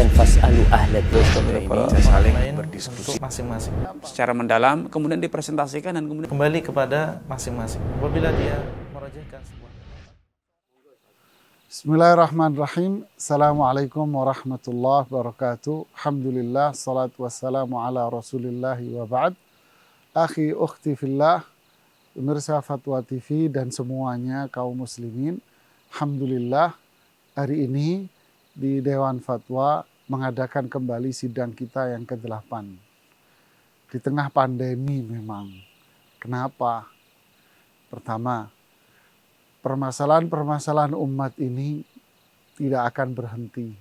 dan fasalu ahla ini saling berdiskusi masing-masing secara mendalam kemudian dipresentasikan dan kemudian kembali kepada masing-masing apabila dia merajihkan sebuah Bismillahirrahmanirrahim. Assalamualaikum warahmatullahi wabarakatuh. Alhamdulillah, salatu wassalamu ala rasulillahi wa ba'd. Akhi, ukhti fillah, pemirsa Fatwa TV dan semuanya kaum muslimin. Alhamdulillah, hari ini di Dewan Fatwa mengadakan kembali sidang kita yang ke-8. Di tengah pandemi memang. Kenapa? Pertama, permasalahan-permasalahan umat ini tidak akan berhenti.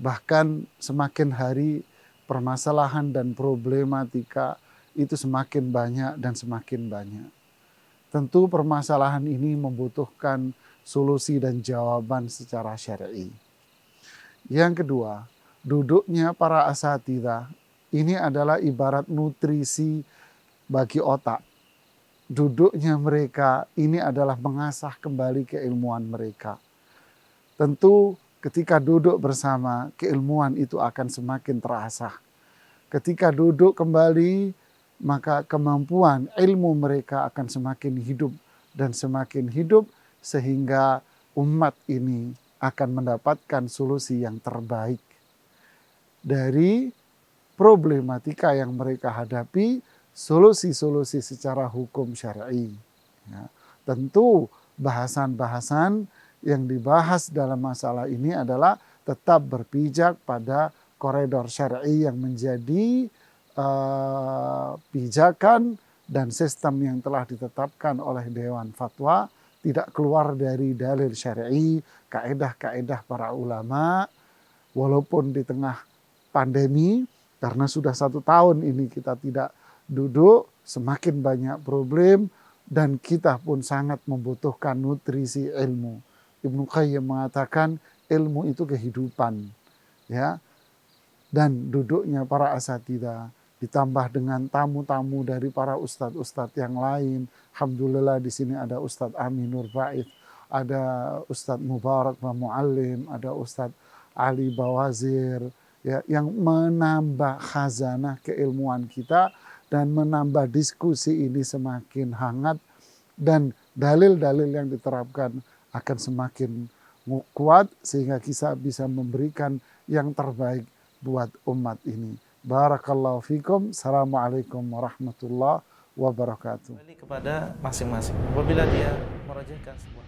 Bahkan semakin hari permasalahan dan problematika itu semakin banyak dan semakin banyak. Tentu permasalahan ini membutuhkan solusi dan jawaban secara syar'i. Yang kedua, duduknya para asatidah ini adalah ibarat nutrisi bagi otak duduknya mereka ini adalah mengasah kembali keilmuan mereka. Tentu ketika duduk bersama keilmuan itu akan semakin terasah. Ketika duduk kembali maka kemampuan ilmu mereka akan semakin hidup dan semakin hidup sehingga umat ini akan mendapatkan solusi yang terbaik dari problematika yang mereka hadapi solusi-solusi secara hukum syar'i. Ya. Tentu bahasan-bahasan yang dibahas dalam masalah ini adalah tetap berpijak pada koridor syar'i yang menjadi uh, pijakan dan sistem yang telah ditetapkan oleh Dewan Fatwa tidak keluar dari dalil syar'i, kaedah-kaedah para ulama, walaupun di tengah pandemi, karena sudah satu tahun ini kita tidak duduk, semakin banyak problem, dan kita pun sangat membutuhkan nutrisi ilmu. Ibnu Qayyim mengatakan ilmu itu kehidupan. ya Dan duduknya para asatidah ditambah dengan tamu-tamu dari para ustadz-ustadz yang lain. Alhamdulillah di sini ada Ustadz Amin Nur Ba'id, ada Ustadz Mubarak Muallim, ada Ustadz Ali Bawazir, ya, yang menambah khazanah keilmuan kita dan menambah diskusi ini semakin hangat dan dalil-dalil yang diterapkan akan semakin kuat sehingga kita bisa memberikan yang terbaik buat umat ini. Barakallahu fikum. Assalamualaikum warahmatullahi wabarakatuh. Kembali kepada masing-masing. Apabila dia merajahkan sebuah